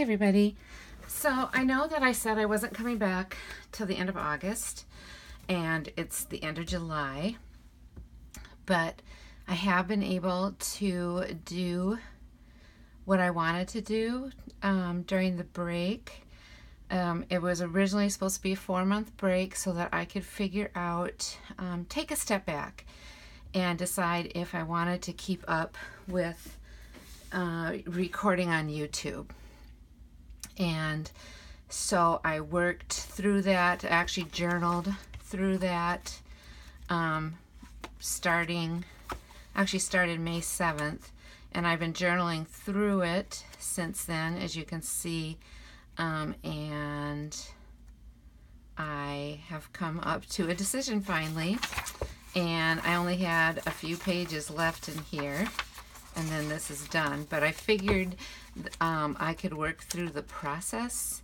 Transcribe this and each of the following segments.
Everybody. So I know that I said I wasn't coming back till the end of August, and it's the end of July, but I have been able to do what I wanted to do um, during the break. Um, it was originally supposed to be a four month break so that I could figure out, um, take a step back and decide if I wanted to keep up with uh, recording on YouTube. And so I worked through that, actually journaled through that, um, starting, actually started May 7th. And I've been journaling through it since then, as you can see. Um, and I have come up to a decision finally. And I only had a few pages left in here and then this is done. But I figured um, I could work through the process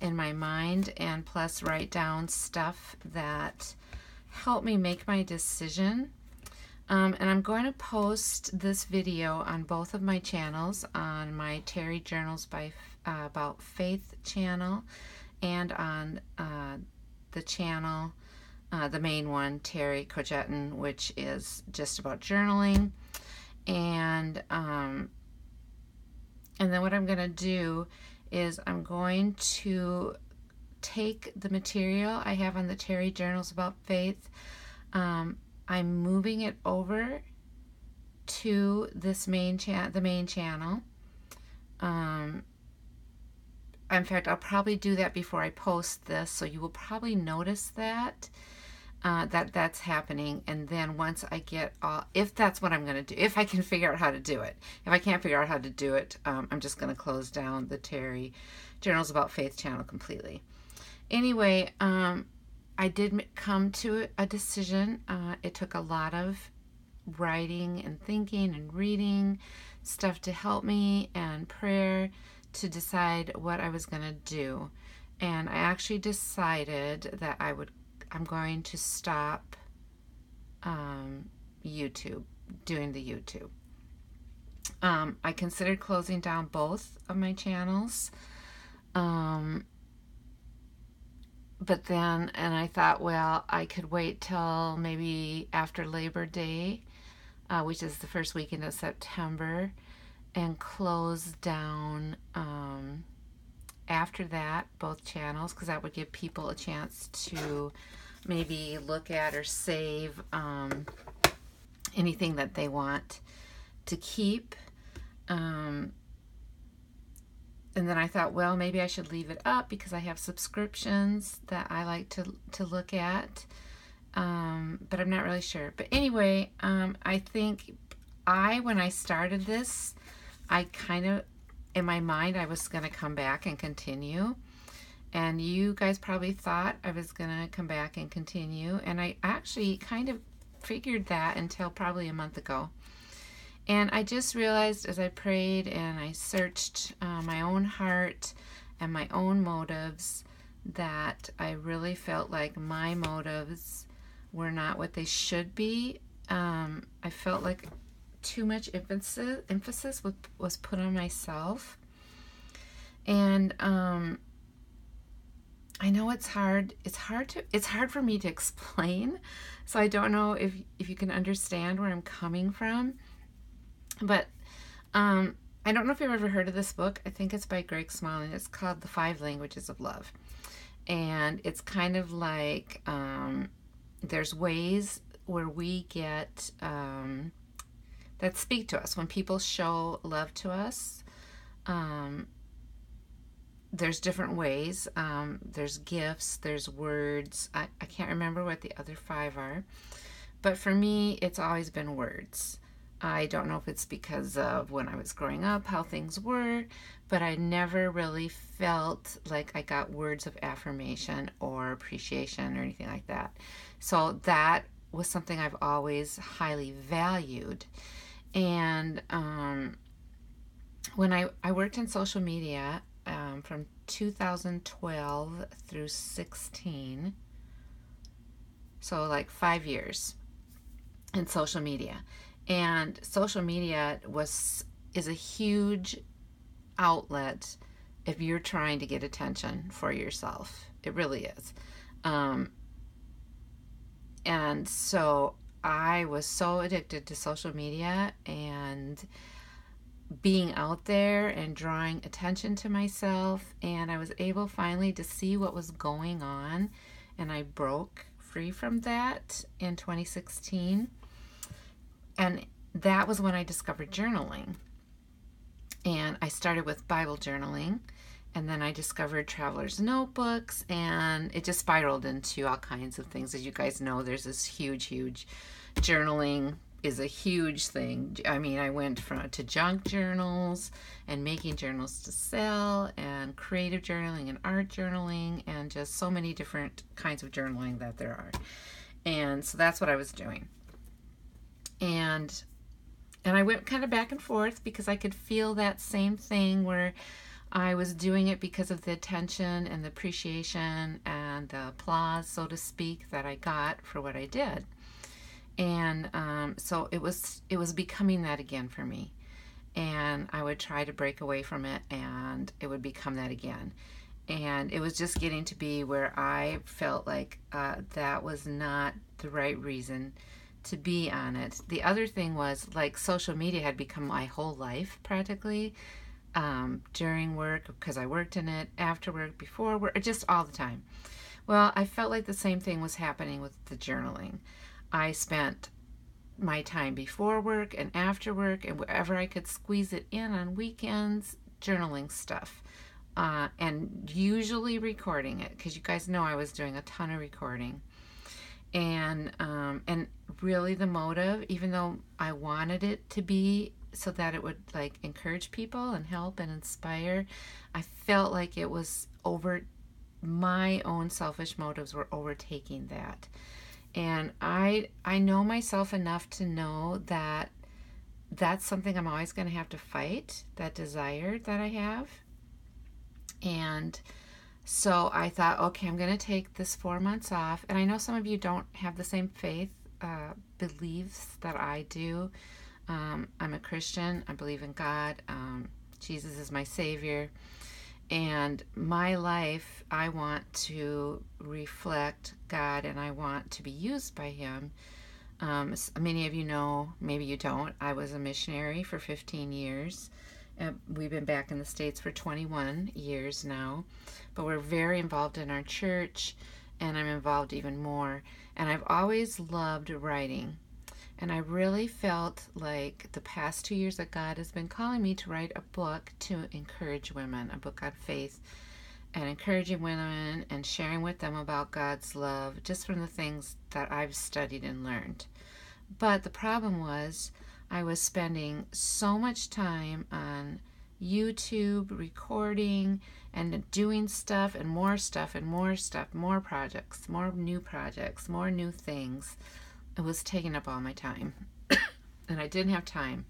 in my mind and plus write down stuff that helped me make my decision. Um, and I'm going to post this video on both of my channels, on my Teri Journals by uh, About Faith channel and on uh, the channel, uh, the main one, Teri Kojetin, which is just about journaling and um, and then what I'm going to do is I'm going to take the material I have on the Teri Journals about faith. Um, I'm moving it over to this main channel, the main channel. Um, in fact, I'll probably do that before I post this, so you will probably notice that uh, that that's happening. And then once I get all, if that's what I'm going to do, if I can figure out how to do it, if I can't figure out how to do it, um, I'm just going to close down the Teri Journals About Faith channel completely. Anyway, um, I did come to a decision. Uh, it took a lot of writing and thinking and reading stuff to help me and prayer to decide what I was going to do. And I actually decided that I would I'm going to stop um, YouTube, doing the YouTube. Um, I considered closing down both of my channels. Um, but then, and I thought, well, I could wait till maybe after Labor Day, uh, which is the first weekend of September, and close down um, after that both channels because that would give people a chance to maybe look at or save um, anything that they want to keep. Um, and then I thought, well, maybe I should leave it up because I have subscriptions that I like to to look at. Um, but I'm not really sure. But anyway, um, I think I, when I started this, I kind of, in my mind, I was going to come back and continue. And you guys probably thought I was going to come back and continue. And I actually kind of figured that until probably a month ago. And I just realized as I prayed and I searched uh, my own heart and my own motives that I really felt like my motives were not what they should be. Um, I felt like too much emphasis emphasis was, was put on myself. And um, I know it's hard. It's hard to it's hard for me to explain. So I don't know if if you can understand where I'm coming from. But um I don't know if you've ever heard of this book. I think it's by Greg Smalling. It's called The Five Languages of Love. And it's kind of like um, there's ways where we get um, that speak to us when people show love to us. Um, there's different ways. Um, there's gifts, there's words. I, I can't remember what the other five are. But for me, it's always been words. I don't know if it's because of when I was growing up, how things were, but I never really felt like I got words of affirmation or appreciation or anything like that. So that was something I've always highly valued. And um, when I, I worked in social media, um, from 2012 through 16. So, like five years in social media. And social media was is a huge outlet if you're trying to get attention for yourself. It really is. Um, and so I was so addicted to social media and being out there and drawing attention to myself. And I was able finally to see what was going on. And I broke free from that in 2016. And that was when I discovered journaling. And I started with Bible journaling. And then I discovered traveler's notebooks, and it just spiraled into all kinds of things. As you guys know, there's this huge, huge journaling is a huge thing. I mean, I went from to junk journals and making journals to sell and creative journaling and art journaling and just so many different kinds of journaling that there are. And so that's what I was doing. And and I went kind of back and forth because I could feel that same thing where I was doing it because of the attention and the appreciation and the applause, so to speak, that I got for what I did and um, so it was it was becoming that again for me. And i would try to break away from it and it would become that again. And it was just getting to be where i felt like uh, that was not the right reason to be on it. The other thing was like social media had become my whole life practically um, during work because i worked in it after work before work just all the time. Well i felt like the same thing was happening with the journaling I spent my time before work and after work and wherever I could squeeze it in on weekends, journaling stuff. Uh, and usually recording it because you guys know I was doing a ton of recording. And um, and really the motive, even though I wanted it to be so that it would like encourage people and help and inspire, I felt like it was over my own selfish motives were overtaking that and i i know myself enough to know that that's something i'm always going to have to fight that desire that i have. And so i thought okay i'm going to take this four months off. And i know some of you don't have the same faith uh, beliefs that i do. Um, i'm a christian. I believe in god. Um, jesus is my savior and my life, I want to reflect God and I want to be used by Him. Um, many of you know, maybe you don't, I was a missionary for 15 years. Uh, we've been back in the States for 21 years now, but we're very involved in our church, and I'm involved even more. And I've always loved writing. And I really felt like the past two years that God has been calling me to write a book to encourage women, a book on faith and encouraging women and sharing with them about God's love just from the things that I've studied and learned. But the problem was, I was spending so much time on YouTube recording and doing stuff and more stuff and more stuff, more projects, more new projects, more new things it was taking up all my time. and I didn't have time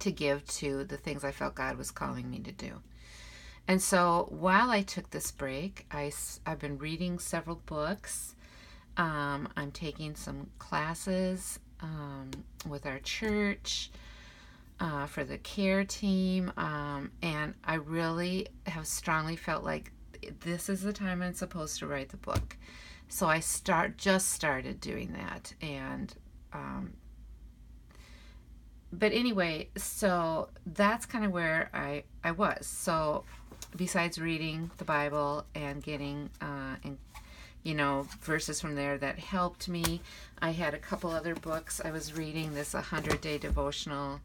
to give to the things I felt God was calling me to do. And so while I took this break, I, I've been reading several books. Um, I'm taking some classes um, with our church uh, for the care team. Um, and I really have strongly felt like this is the time I'm supposed to write the book. So I start just started doing that, and um, but anyway, so that's kind of where I I was. So besides reading the Bible and getting uh, and you know verses from there that helped me, I had a couple other books. I was reading this 100 day devotional.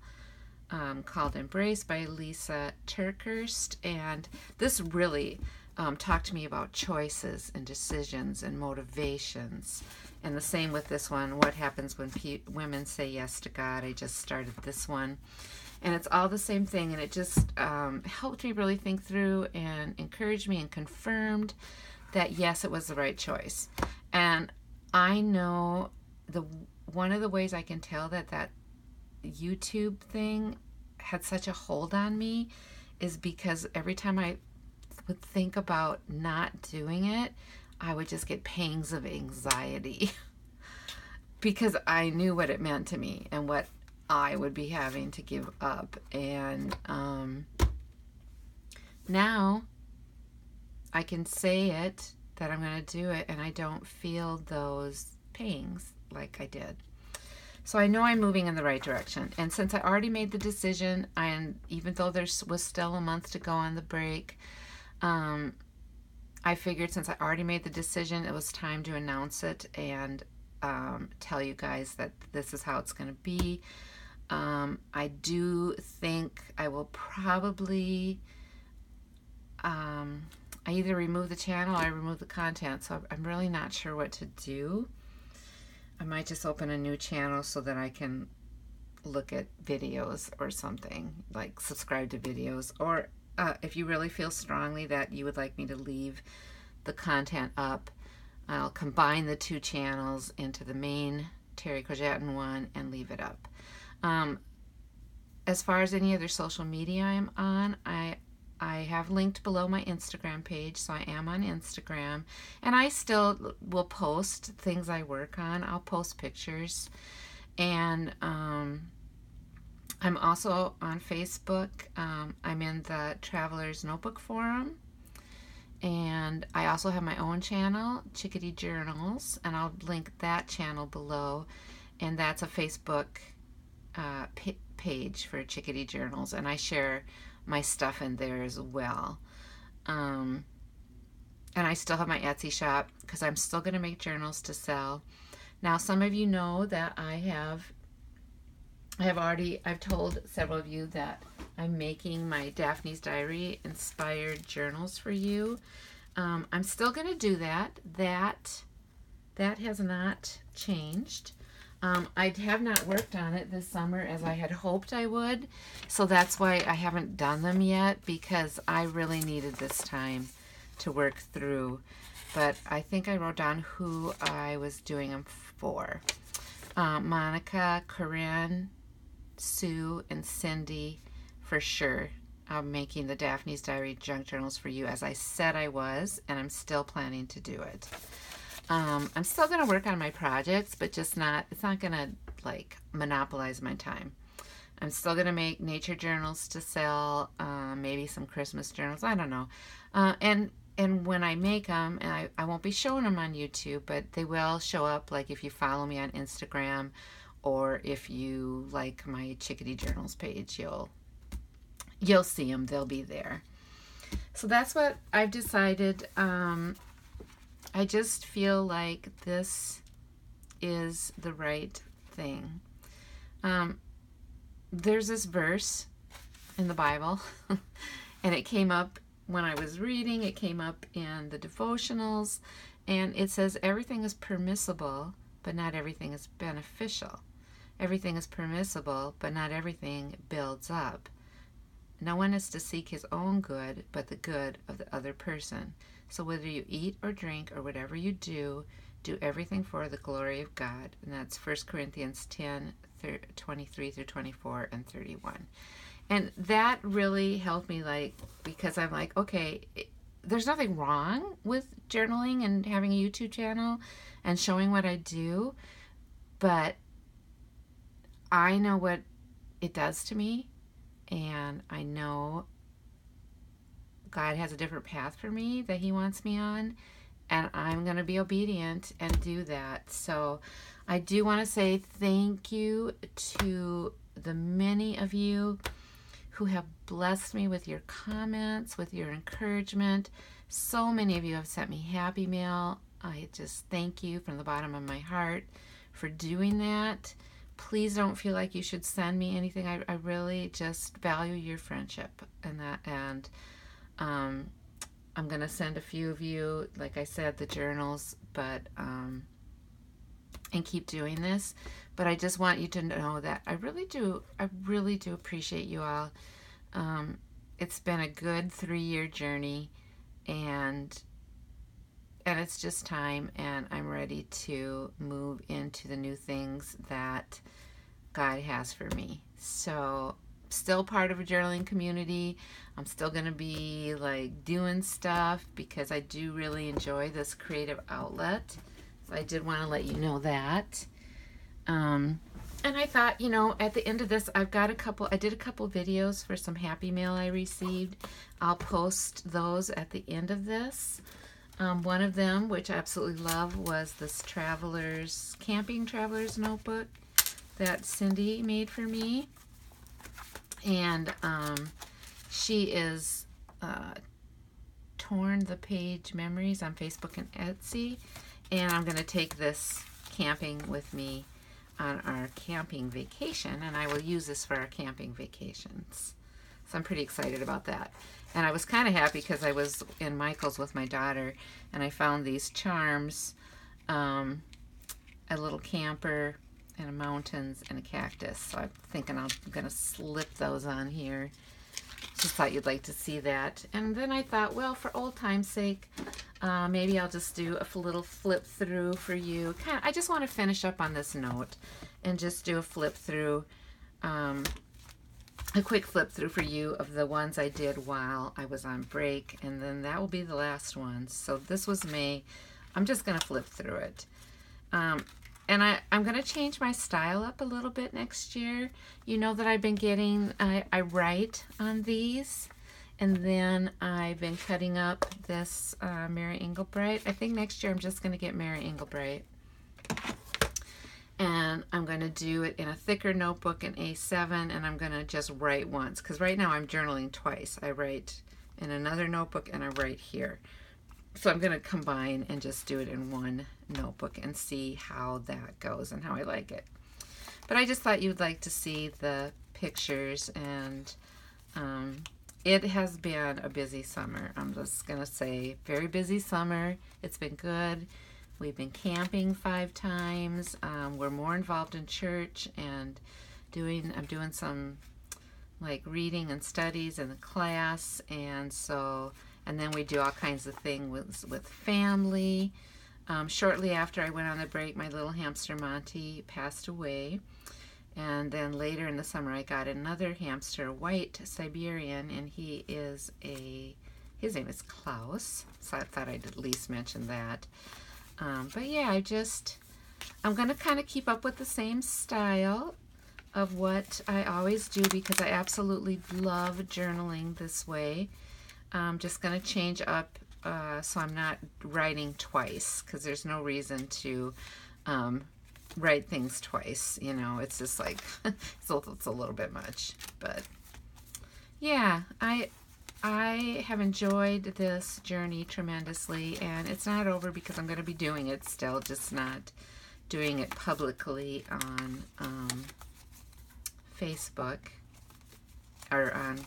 Um, called Embrace by Lysa TerKeurst. And this really um, talk to me about choices and decisions and motivations. And the same with this one what happens when pe- women say yes to God? I just started this one. And it's all the same thing. And it just um, helped me really think through and encouraged me and confirmed that yes, it was the right choice. And I know the one of the ways I can tell that that YouTube thing had such a hold on me is because every time I would think about not doing it, I would just get pangs of anxiety because I knew what it meant to me and what I would be having to give up. And um, now I can say it that I'm going to do it and I don't feel those pangs like I did. So I know I'm moving in the right direction. And since I already made the decision, and even though there was still a month to go on the break, um, I figured since I already made the decision, it was time to announce it and um, tell you guys that this is how it's going to be. Um, I do think I will probably um, I either remove the channel or I remove the content. So I'm really not sure what to do. I might just open a new channel so that I can look at videos or something, like subscribe to videos. Or uh, if you really feel strongly that you would like me to leave the content up, I'll combine the two channels into the main Teri Kojetin one and leave it up. Um, as far as any other social media I'm on, I I have linked below my Instagram page, so I am on Instagram. And I still will post things I work on. I'll post pictures. And um, I'm also on Facebook. Um, I'm in the Traveler's Notebook Forum. And I also have my own channel, Chickadee Journals, and I'll link that channel below. And that's a Facebook uh, page for Chickadee Journals. And I share my stuff in there as well. Um, and I still have my Etsy shop because I'm still going to make journals to sell. Now, some of you know that I have, I have already, I've told several of you that I'm making my Daphne's Diary inspired journals for you. Um, I'm still going to do that. That, that has not changed. Um, I have not worked on it this summer as I had hoped I would, so that's why I haven't done them yet because I really needed this time to work through. But I think I wrote down who I was doing them for. Um, Monica, Corinne, Sue, and Cindy for sure. I'm making the Daphne's Diary junk journals for you as I said I was, and I'm still planning to do it. Um, I'm still going to work on my projects, but just not, it's not going to like monopolize my time. I'm still going to make nature journals to sell, uh, maybe some Christmas journals. I don't know. Uh, and and when I make them, and I, I won't be showing them on YouTube, but they will show up like if you follow me on Instagram or if you like my Chickadee Journals page, you'll you'll see them. They'll be there. So that's what I've decided. Um, I just feel like this is the right thing. Um, there's this verse in the Bible, and it came up when I was reading, it came up in the devotionals, and it says, Everything is permissible, but not everything is beneficial. Everything is permissible, but not everything builds up. No one is to seek his own good, but the good of the other person. So whether you eat or drink or whatever you do, do everything for the glory of God. And that's 1 Corinthians 10, 23 through 24 and 31. And that really helped me, like, because I'm like, okay, it, there's nothing wrong with journaling and having a YouTube channel and showing what I do, but I know what it does to me, and I know God has a different path for me that He wants me on, and I'm going to be obedient and do that. So, I do want to say thank you to the many of you who have blessed me with your comments, with your encouragement. So many of you have sent me happy mail. I just thank you from the bottom of my heart for doing that. Please don't feel like you should send me anything. I, I really just value your friendship and that and um, I'm going to send a few of you, like I said, the journals, but, um, and keep doing this. But I just want you to know that I really do, I really do appreciate you all. Um, it's been a good three year journey and and it's just time and I'm ready to move into the new things that God has for me. So still part of a journaling community. I'm still going to be like doing stuff because I do really enjoy this creative outlet. So I did want to let you know that. Um, and I thought, you know, at the end of this, I've got a couple, I did a couple videos for some Happy Mail I received. I'll post those at the end of this. Um, one of them, which I absolutely love, was this Traveler's, Camping Traveler's Notebook that Cindy made for me. And um, she is uh, Torn the Page Memories on Facebook and Etsy. And I'm going to take this camping with me on our camping vacation, and I will use this for our camping vacations. So I'm pretty excited about that. And I was kind of happy because I was in Michael's with my daughter, and I found these charms, um, a little camper, and a mountains, and a cactus. So I'm thinking I'm going to slip those on here. Just thought you'd like to see that. And then I thought, well, for old time's sake, uh, maybe I'll just do a little flip through for you. Kind of, I just want to finish up on this note and just do a flip through, um, a quick flip through for you of the ones I did while I was on break. And then that will be the last one. So this was May. I'm just going to flip through it. Um, and I, I'm going to change my style up a little bit next year. You know that I've been getting, I, I write on these. And then I've been cutting up this uh, Mary Engelbreit. I think next year I'm just going to get Mary Engelbreit. And I'm going to do it in a thicker notebook in A7 and I'm going to just write once. Because right now I'm journaling twice. I write in another notebook and I write here. So I'm going to combine and just do it in one notebook and see how that goes and how I like it. But I just thought you'd like to see the pictures and um, it has been a busy summer. I'm just going to say very busy summer. It's been good. We've been camping five times. Um, we're more involved in church and doing, I'm doing some like reading and studies in the class. And so, and then we do all kinds of things with, with family. Um, shortly after I went on the break, my little hamster Monty passed away. And then later in the summer, I got another hamster, white Siberian, and he is a, his name is Klaus. So I thought I'd at least mention that. Um, but yeah, I just, I'm going to kind of keep up with the same style of what I always do because I absolutely love journaling this way. I'm just going to change up uh, so I'm not writing twice because there's no reason to um, write things twice. You know, it's just like it's, a, it's a little bit much, but yeah, I I have enjoyed this journey tremendously, and it's not over because I'm going to be doing it still, just not doing it publicly on um, Facebook or on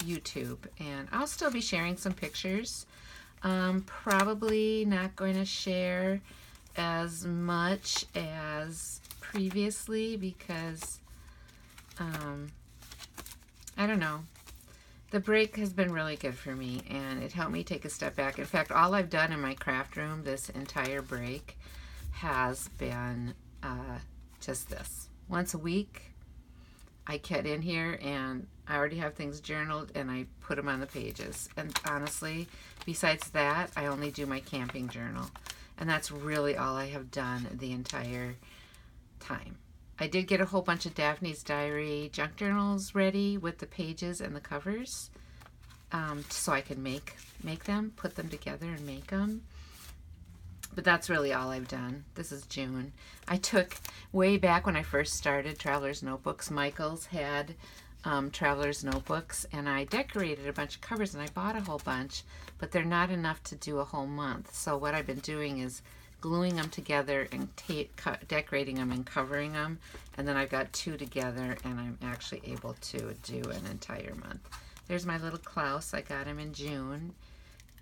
YouTube. And I'll still be sharing some pictures. Um, probably not going to share as much as previously because um, I don't know. The break has been really good for me and it helped me take a step back. In fact, all I've done in my craft room this entire break has been uh, just this. Once a week, I get in here and I already have things journaled and I put them on the pages. And honestly, besides that, I only do my camping journal. And that's really all I have done the entire time. I did get a whole bunch of Daphne's Diary junk journals ready with the pages and the covers um, so I can make make them, put them together and make them. But that's really all I've done. This is June. I took way back when I first started Traveler's Notebooks, Michael's had um, Traveler's Notebooks and I decorated a bunch of covers and I bought a whole bunch, but they're not enough to do a whole month. So what I've been doing is gluing them together and decorating them and covering them. And then I've got two together and I'm actually able to do an entire month. There's my little Klaus. I got him in June,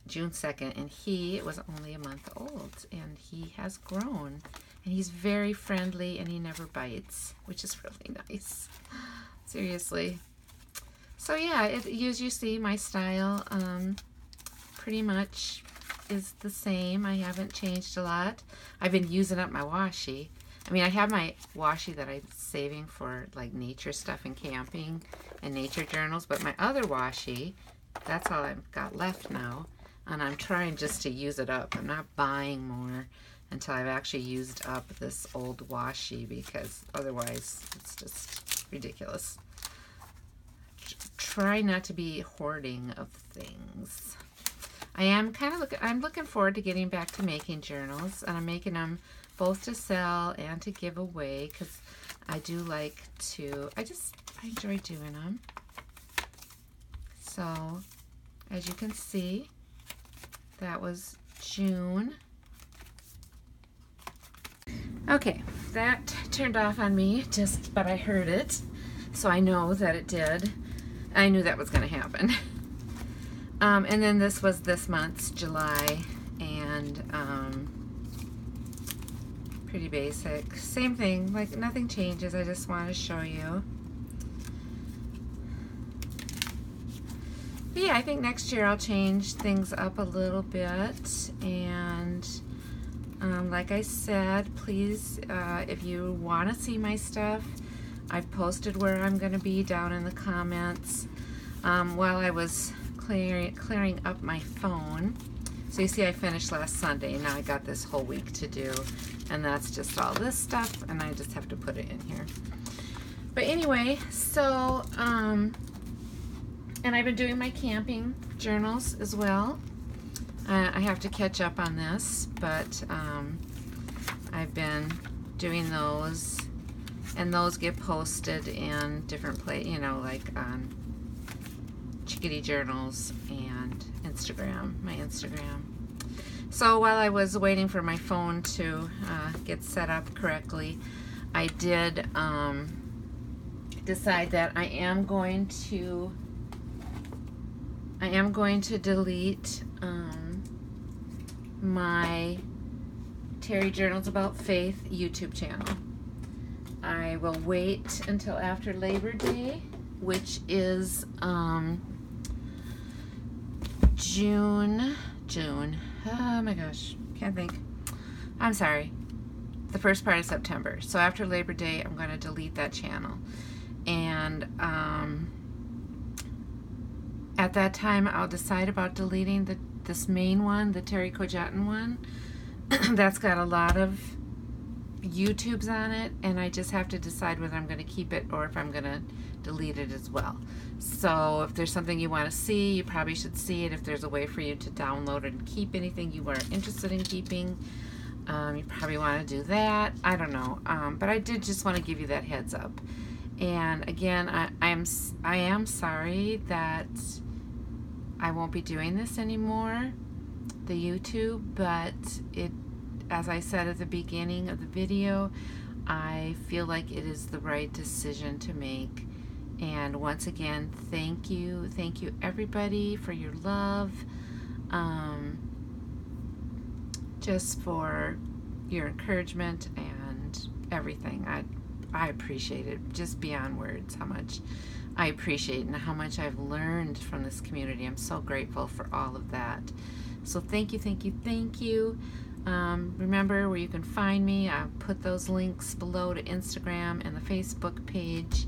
June 2nd, and he was only a month old and he has grown. And he's very friendly and he never bites, which is really nice. Seriously. So yeah, it, as you see, my style um, pretty much is the same. I haven't changed a lot. I've been using up my washi. I mean, I have my washi that I'm saving for like nature stuff and camping and nature journals, but my other washi, that's all I've got left now. And I'm trying just to use it up. I'm not buying more until I've actually used up this old washi because otherwise it's just ridiculous. Try not to be hoarding of things. I am kind of looking, I'm looking forward to getting back to making journals and I'm making them both to sell and to give away because I do like to, I just, I enjoy doing them. So, as you can see, that was June. Okay, that turned off on me, just, but I heard it, so I know that it did. I knew that was going to happen. Um, and then this was this month's July, and um, pretty basic. Same thing, like nothing changes. I just want to show you. But yeah, I think next year I'll change things up a little bit. And um, like I said, please, uh, if you want to see my stuff, I've posted where I'm going to be down in the comments. Um, while I was clearing, clearing up my phone. So you see I finished last Sunday. Now I got this whole week to do. And that's just all this stuff. And I just have to put it in here. But anyway, so, um, and I've been doing my camping journals as well. Uh, I have to catch up on this, but um, I've been doing those, and those get posted in different places, you know, like on Chickadee Journals and Instagram, my Instagram. So while I was waiting for my phone to uh, get set up correctly, I did um, decide that I am going to I am going to delete um, my Teri Journals About Faith YouTube channel. I will wait until after Labor Day, which is um, June, June, oh my gosh, can't think. I'm sorry, the first part of September. So after Labor Day, I'm going to delete that channel. And um, at that time, I'll decide about deleting the this main one, the Teri Kojetin one. That's got a lot of YouTubes on it, and I just have to decide whether I'm going to keep it or if I'm going to delete it as well. So if there's something you want to see, you probably should see it. If there's a way for you to download and keep anything you are interested in keeping, um, you probably want to do that. I don't know. Um, but I did just want to give you that heads up. And again, I, I am I am sorry that I won't be doing this anymore, the YouTube, but it, as I said at the beginning of the video, I feel like it is the right decision to make and once again, thank you. Thank you, everybody, for your love. Um, just for your encouragement and everything. I, I appreciate it just beyond words how much I appreciate and how much I've learned from this community. I'm so grateful for all of that. So thank you, thank you, thank you. Um, remember where you can find me. I'll put those links below to Instagram and the Facebook page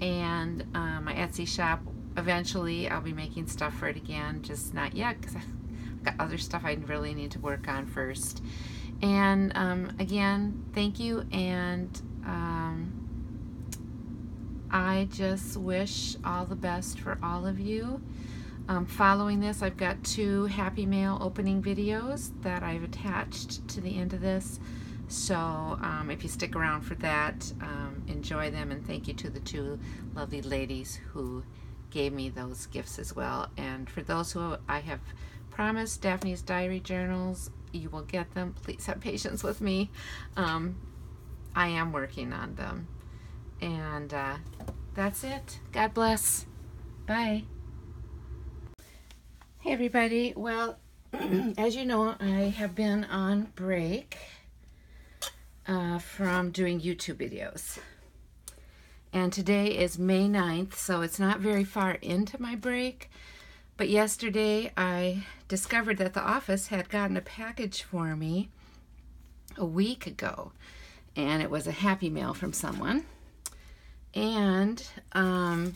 and um, my Etsy shop. Eventually, I'll be making stuff for it again, just not yet because I've got other stuff I really need to work on first. And um, again, thank you, and um, I just wish all the best for all of you. Um, following this, I've got two Happy Mail opening videos that I've attached to the end of this. So um, if you stick around for that, um, enjoy them and thank you to the two lovely ladies who gave me those gifts as well. And for those who I have promised Daphne's Diary Journals, you will get them. Please have patience with me. Um, I am working on them. And uh, that's it. God bless. Bye. Hey everybody. Well, as you know, I have been on break uh, from doing YouTube videos. And today is May 9th, so it's not very far into my break. But yesterday I discovered that the office had gotten a package for me a week ago. And it was a happy mail from someone. And um,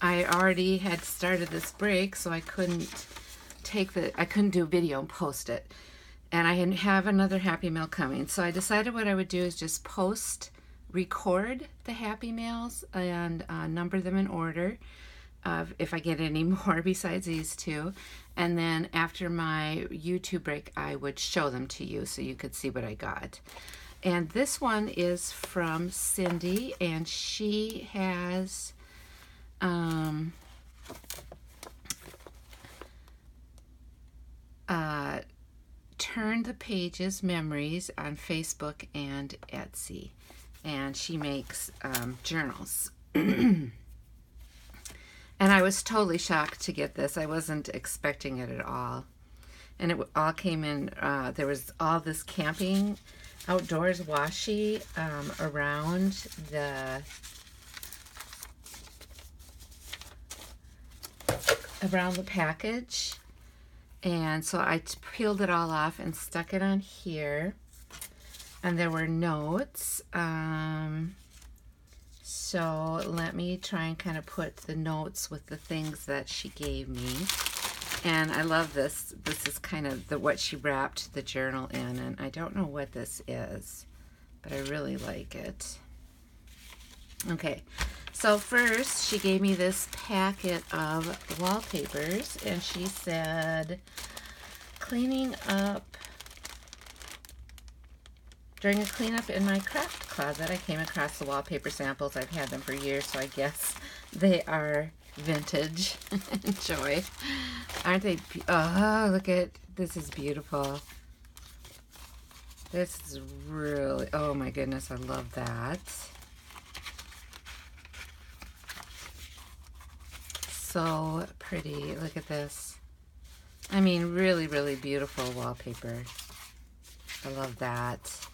I already had started this break, so I couldn't take the, I couldn't do a video and post it and I have another Happy Mail coming. So I decided what I would do is just post, record the Happy Mails and uh, number them in order of if I get any more besides these two. And then after my YouTube break, I would show them to you so you could see what I got. And this one is from Cindy, and she has um, uh, Turn the Pages Memories on Facebook and Etsy. And she makes um, journals. and I was totally shocked to get this. I wasn't expecting it at all. And it all came in, uh, there was all this camping outdoors washi um, around the around the package and so I peeled it all off and stuck it on here. And there were notes. Um, so let me try and kind of put the notes with the things that she gave me. And I love this. This is kind of the what she wrapped the journal in. And I don't know what this is, but I really like it. Okay, so first she gave me this packet of wallpapers and she said, cleaning up, during a cleanup in my craft closet, I came across the wallpaper samples. I've had them for years, so I guess they are vintage. Enjoy. Aren't they? Oh, look at, this is beautiful. This is really, oh my goodness, I love that. So pretty. Look at this. I mean, really, really beautiful wallpaper. I love that.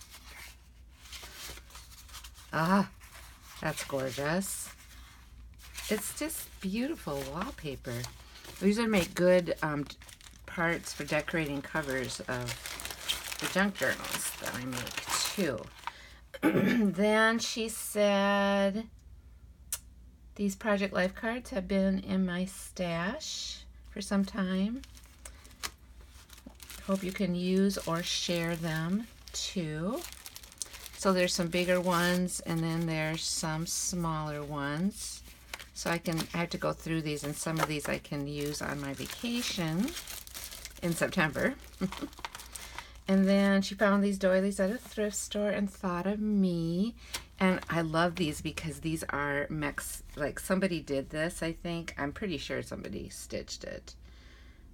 Ah, that's gorgeous. It's just beautiful wallpaper. These would make good um, parts for decorating covers of the junk journals that I make too. then she said, these Project Life cards have been in my stash for some time. Hope you can use or share them too. So there's some bigger ones and then there's some smaller ones. So I can, I have to go through these and some of these I can use on my vacation in September. and then she found these doilies at a thrift store and thought of me. And I love these because these are mex like somebody did this, I think. I'm pretty sure somebody stitched it.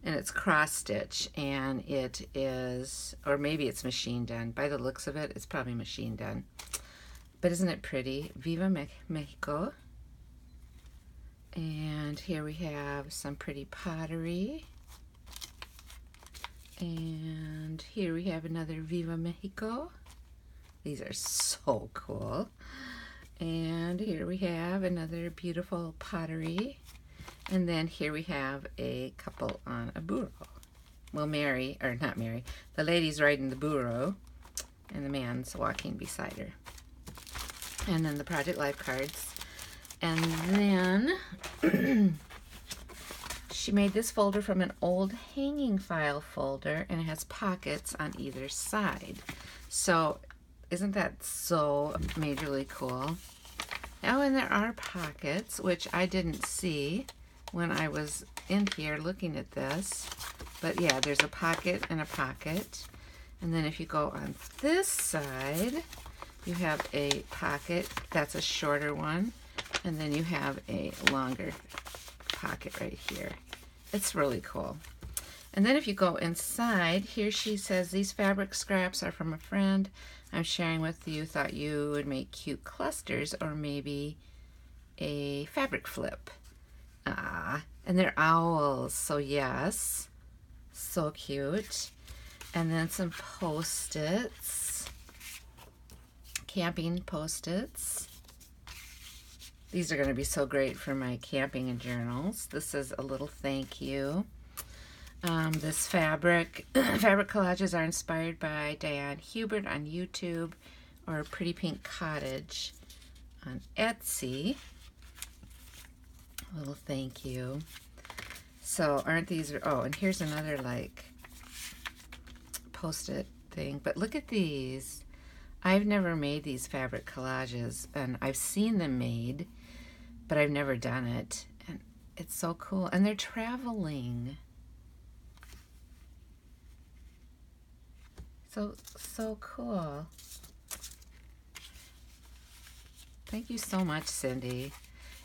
And it's cross stitch and it is or maybe it's machine done. By the looks of it, it's probably machine done. But isn't it pretty? Viva Mexico. And here we have some pretty pottery. And here we have another Viva Mexico. These are so cool. And here we have another beautiful pottery. And then here we have a couple on a burro. Well, Mary, or not Mary, the lady's riding the burro and the man's walking beside her. And then the Project Life cards. And then she made this folder from an old hanging file folder and it has pockets on either side. So isn't that so majorly cool? Oh, and there are pockets, which I didn't see when I was in here looking at this. But yeah, there's a pocket and a pocket. And then if you go on this side, you have a pocket. That's a shorter one. And then you have a longer pocket right here. It's really cool. And then if you go inside, here she says, these fabric scraps are from a friend. I'm sharing with you, thought you would make cute clusters or maybe a fabric flip. Ah, and they're owls, so yes, so cute. And then some post-its, camping post-its. These are going to be so great for my camping and journals. This is a little thank you. Um, this fabric, fabric collages are inspired by Diane Hubert on YouTube or Pretty Pink Cottage on Etsy. A little thank you. So aren't these, oh, and here's another like post-it thing. But look at these. I've never made these fabric collages, and I've seen them made, but I've never done it. And it's so cool. And they're traveling. So, so cool. Thank you so much, Cindy.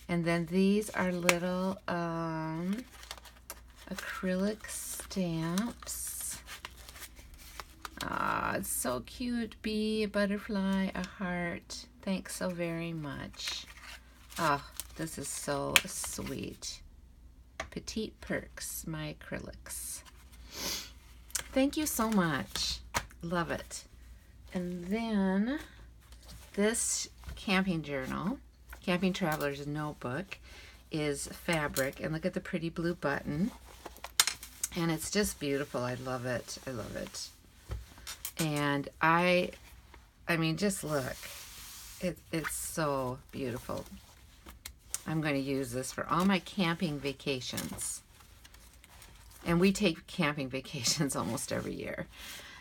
And then these are little um, acrylic stamps. Ah, it's so cute. Bee, a butterfly, a heart. Thanks so very much. Oh, this is so sweet. Petite Perks, my acrylics. Thank you so much. Love it. And then this camping journal, Camping Traveler's Notebook, is fabric. And look at the pretty blue button. And it's just beautiful. I love it. I love it. And I, I mean, just look. It, it's so beautiful. I'm going to use this for all my camping vacations. And we take camping vacations almost every year.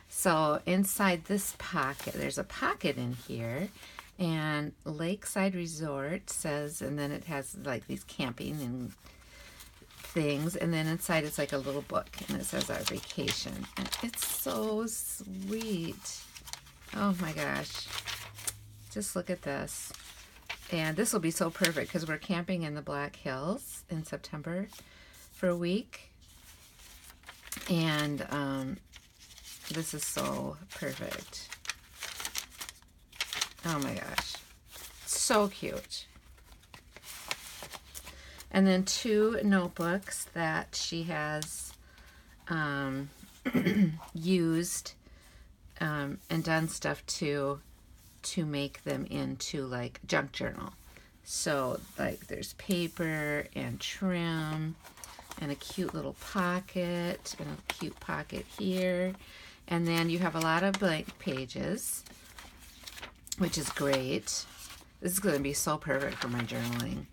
So inside this pocket, there's a pocket in here and Lakeside Resort says, and then it has like these camping and things, and then inside it's like a little book, and it says our vacation. And it's so sweet. Oh my gosh. Just look at this. And this will be so perfect because we're camping in the Black Hills in September for a week. And um, this is so perfect. Oh my gosh. So cute. And then two notebooks that she has um, used um, and done stuff to to make them into like junk journal. So like there's paper and trim and a cute little pocket and a cute pocket here. And then you have a lot of blank pages which is great. This is going to be so perfect for my journaling.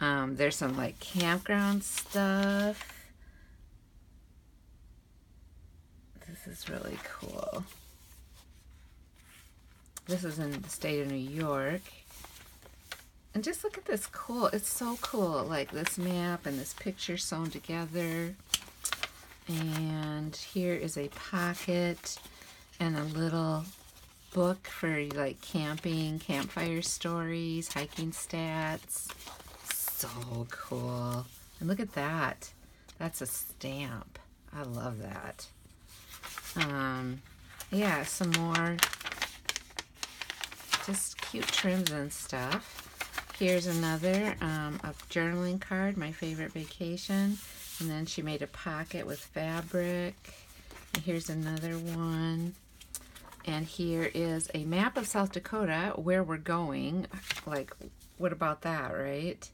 Um, there's some like campground stuff. This is really cool. This is in the state of New York. And just look at this cool. It's so cool. Like this map and this picture sewn together. And here is a pocket and a little book for like camping, campfire stories, hiking stats. So cool. And look at that. That's a stamp. I love that. Um, yeah, some more just cute trims and stuff. Here's another um, a journaling card, my favorite vacation. And then she made a pocket with fabric. And here's another one. And here is a map of South Dakota where we're going. Like, what about that, right?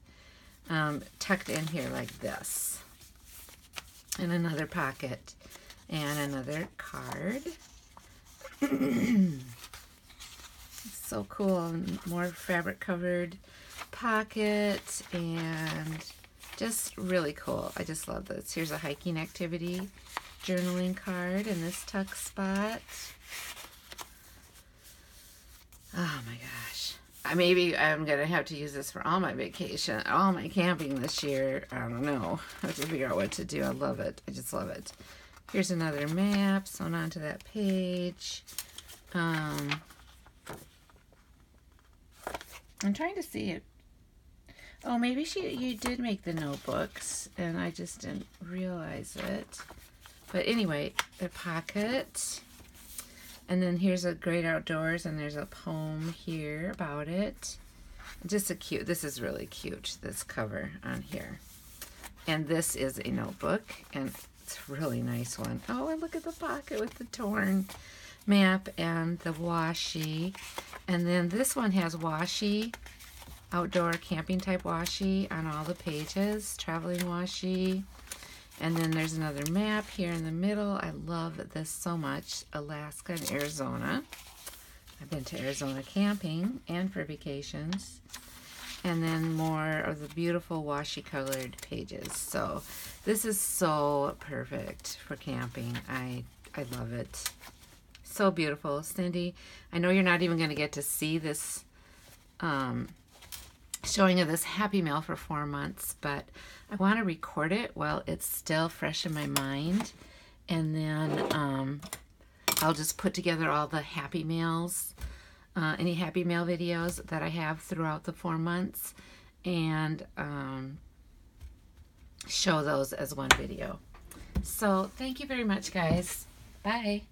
Um, tucked in here like this. And another pocket. And another card. so cool. More fabric covered pocket. And just really cool. I just love this. Here's a hiking activity journaling card in this tuck spot. Oh my gosh. I maybe I'm gonna have to use this for all my vacation, all my camping this year. I don't know. I have to figure out what to do. I love it. I just love it. Here's another map sewn onto that page. Um, I'm trying to see it. Oh, maybe she you did make the notebooks, and I just didn't realize it. But anyway, the pocket. And then here's a great outdoors, and there's a poem here about it. Just a cute, this is really cute, this cover on here. And this is a notebook, and it's a really nice one. Oh, and look at the pocket with the torn map and the washi. And then this one has washi, outdoor camping type washi on all the pages, traveling washi. And then there's another map here in the middle. I love this so much. Alaska and Arizona. I've been to Arizona camping and for vacations. And then more of the beautiful washi colored pages. So this is so perfect for camping. I, I love it. So beautiful. Cindy, I know you're not even going to get to see this um, showing of this Happy Mail for four months, but I want to record it while it's still fresh in my mind. And then um, I'll just put together all the Happy Mails, uh, any Happy Mail videos that I have throughout the four months, and um, show those as one video. So thank you very much, guys. Bye.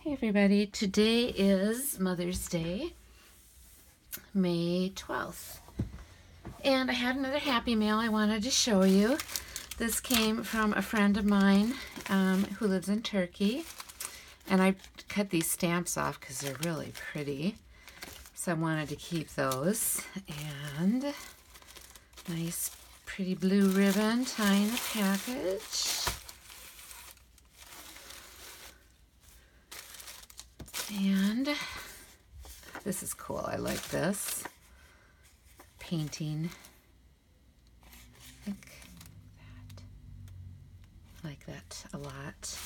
Hey, everybody. Today is Mother's Day, May 12th. And I had another Happy Mail I wanted to show you. This came from a friend of mine um, who lives in Turkey. And I cut these stamps off because they're really pretty. So I wanted to keep those. And nice pretty blue ribbon tying the package. And this is cool. I like this. Painting. Like that. Like that a lot.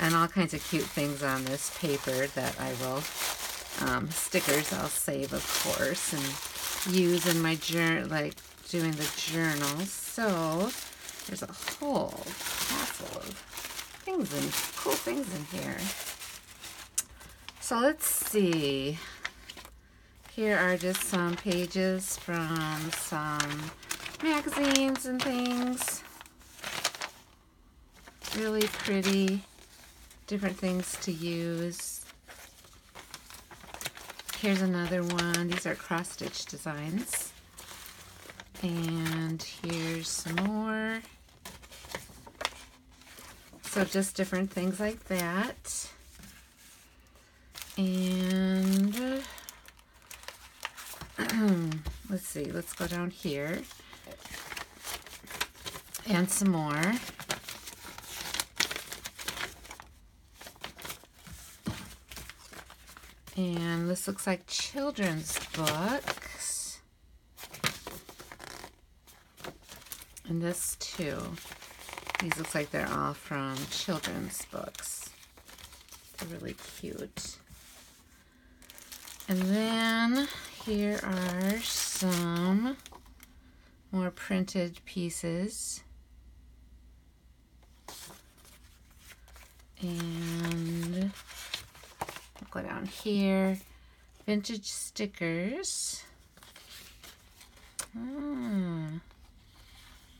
And all kinds of cute things on this paper that I will, um, stickers I'll save, of course, and use in my journal, like doing the journal. So there's a whole castle of things and cool things in here. So let's see. Here are just some pages from some magazines and things. Really pretty, different things to use. Here's another one. These are cross-stitch designs. And here's some more. So just different things like that. And let's see, let's go down here. And some more. And this looks like children's books. And this too. These looks like they're all from children's books. They're really cute. And then here are some more printed pieces. And go down here. Vintage stickers. Ah,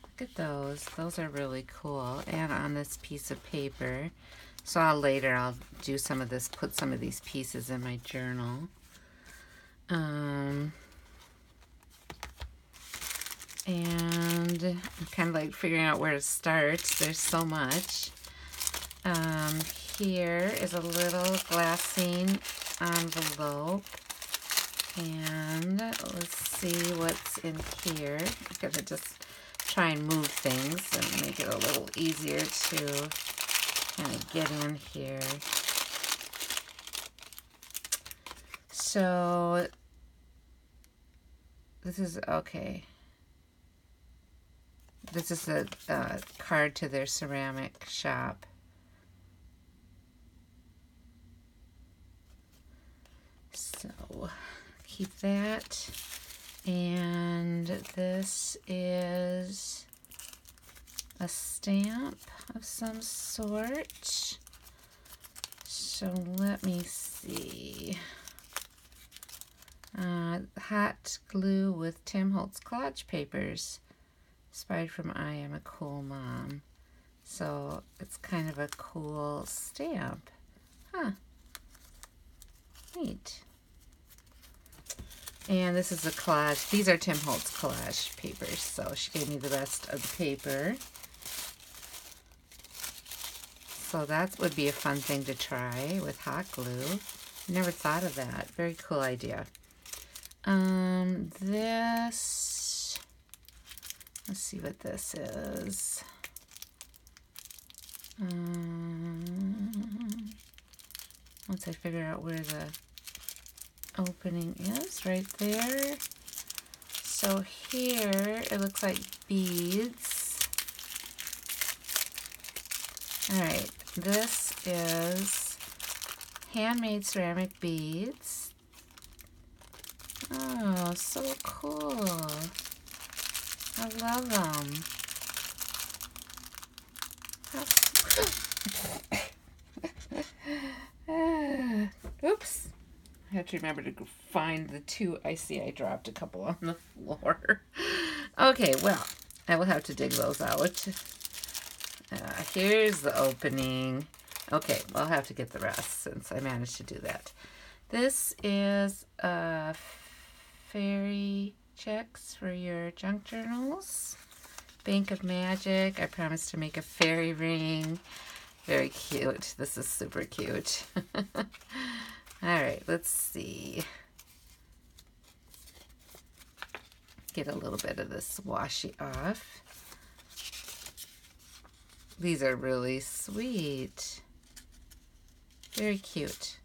look at those. Those are really cool. And on this piece of paper. So I'll later I'll do some of this, put some of these pieces in my journal. Um, and I'm kind of like figuring out where to start. There's so much. Um, here is a little glassine envelope. And let's see what's in here. I'm going to just try and move things and make it a little easier to kind of get in here. So this is, okay. This is a uh, card to their ceramic shop. So, keep that. And this is a stamp of some sort. So let me see. Uh, hot glue with Tim Holtz collage papers. Inspired from I Am a Cool Mom. So it's kind of a cool stamp. Huh. Neat. And this is a collage. These are Tim Holtz collage papers. So she gave me the rest of the paper. So that would be a fun thing to try with hot glue. Never thought of that. Very cool idea. Um, this, let's see what this is. Um, once I figure out where the opening is, right there. So here, it looks like beads. All right, this is handmade ceramic beads. Oh, so cool. I love them. Oops. I have to remember to find the two. I see I dropped a couple on the floor. okay, well, I will have to dig those out. Uh, here's the opening. Okay, I'll have to get the rest since I managed to do that. This is uh, fairy checks for your junk journals. Bank of Magic. I promised to make a fairy ring. Very cute. This is super cute. All right, let's see. Get a little bit of this washi off. These are really sweet. Very cute.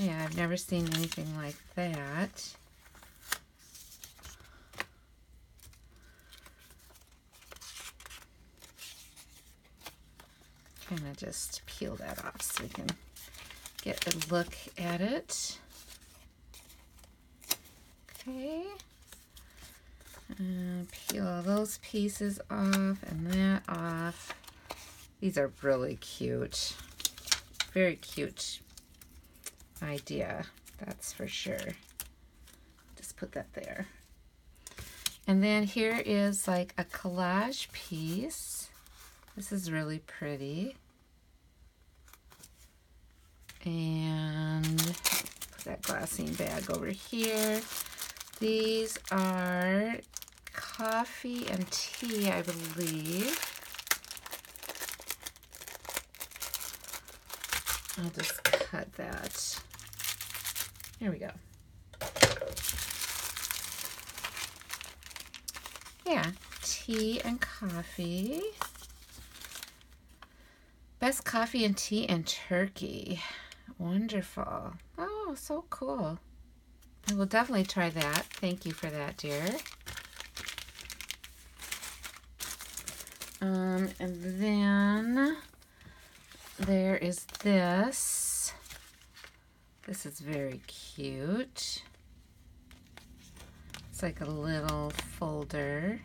Yeah, I've never seen anything like that. Kind of just peel that off so we can get a look at it. Okay. And peel all those pieces off and that off. These are really cute. Very cute idea, that's for sure. Just put that there. And then here is like a collage piece. This is really pretty. And put that glassine bag over here. These are coffee and tea, I believe. I'll just cut that. Here we go. Yeah, tea and coffee. Best coffee and tea in Turkey. Wonderful. Oh, so cool. I will definitely try that. Thank you for that, dear. Um, and then there is this. This is very cute. It's like a little folder.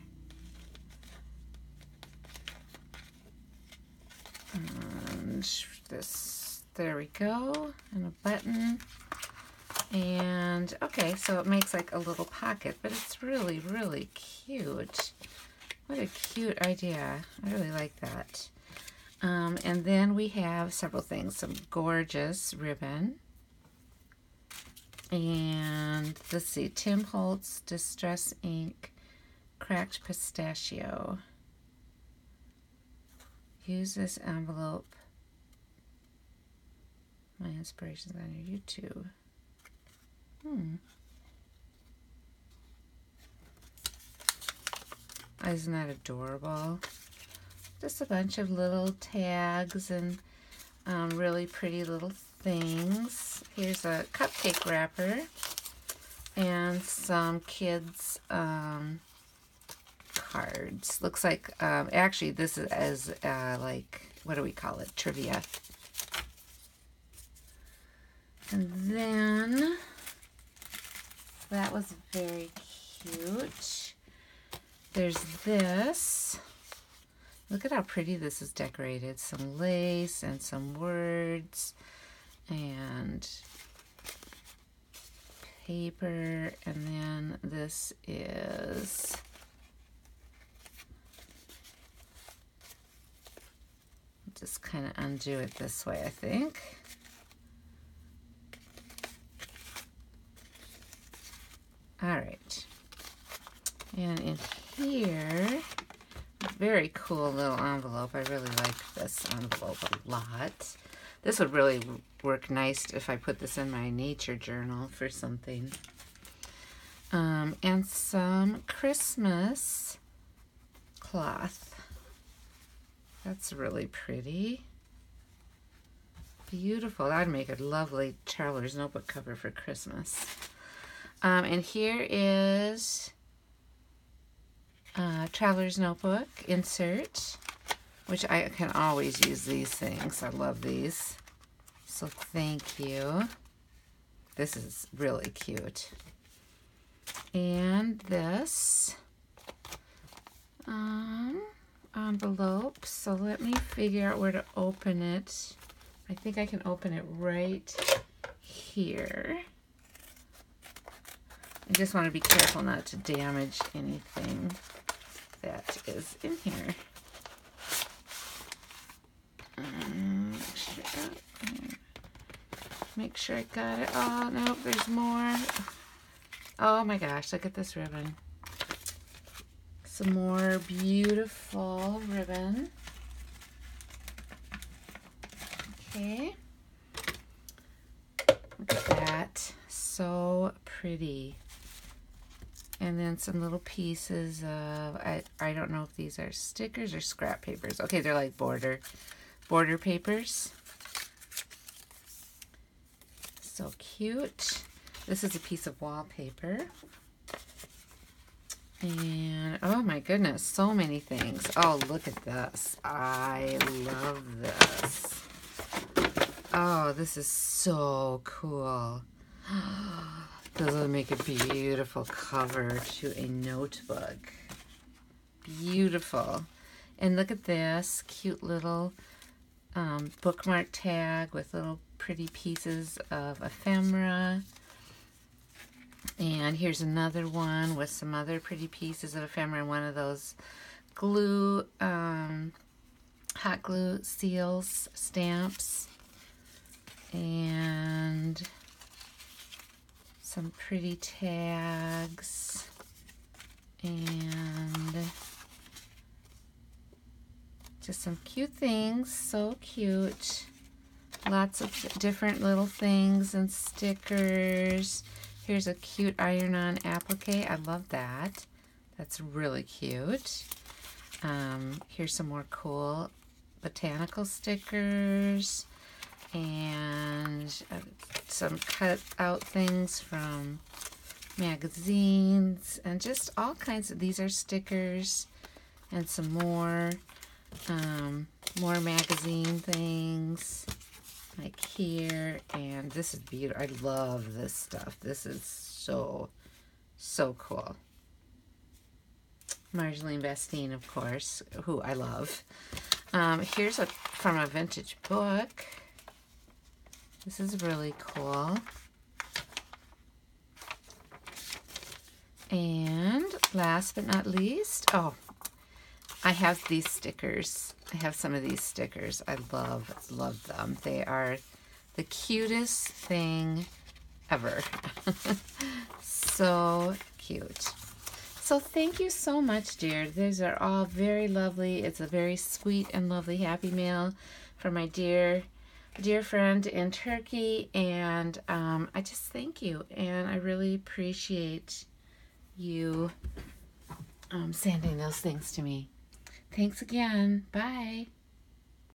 And this, there we go, and a button. And, okay, so it makes like a little pocket, but it's really, really cute. What a cute idea. I really like that. Um, and then we have several things. Some gorgeous ribbon. And let's see, Tim Holtz Distress Ink Cracked Pistachio. Use this envelope. My inspirations on your YouTube. Hmm. Isn't that adorable? just a bunch of little tags and um, really pretty little things. Here's a cupcake wrapper and some kids um, cards. Looks like, um, actually this is as uh, like, what do we call it? Trivia. And then, that was very cute. There's this. Look at how pretty this is decorated. Some lace and some words and paper. And then this is just kind of undo it this way, I think. All right. And in here, very cool little envelope. I really like this envelope a lot. This would really work nice if I put this in my nature journal for something. Um, and some Christmas cloth. That's really pretty. Beautiful. That'd make a lovely traveler's notebook cover for Christmas. Um, and here is uh, Traveler's Notebook insert, which I can always use these things. I love these. So thank you. This is really cute. And this um, envelope. So let me figure out where to open it. I think I can open it right here. I just want to be careful not to damage anything that is in here. Um, make, sure, make sure I got it. Oh, no, there's more. Oh my gosh, look at this ribbon. Some more beautiful ribbon. Okay. Look at that. So pretty. And then some little pieces of, I, I don't know if these are stickers or scrap papers. Okay, they're like border, border papers. So cute. This is a piece of wallpaper. And, oh my goodness, so many things. Oh, look at this. I love this. Oh, this is so cool. This will make a beautiful cover to a notebook. Beautiful. And look at this cute little um, bookmark tag with little pretty pieces of ephemera. And here's another one with some other pretty pieces of ephemera and one of those glue, um, hot glue seals, stamps. And some pretty tags. And just some cute things. So cute. Lots of different little things and stickers. Here's a cute iron-on applique. I love that. That's really cute. Um, here's some more cool botanical stickers and uh, some cut out things from magazines and just all kinds of these are stickers and some more um, more magazine things like here and this is beautiful I love this stuff. This is so so cool. Marjolein Bastin of course who I love. Um, here's a from a vintage book. This is really cool. And last but not least oh I have these stickers. I have some of these stickers. I love, love them. They are the cutest thing ever. so cute. So thank you so much, dear. These are all very lovely. It's a very sweet and lovely happy mail for my dear, dear friend in Turkey. And um, I just thank you. And I really appreciate you um, sending those things to me. Thanks again. Bye.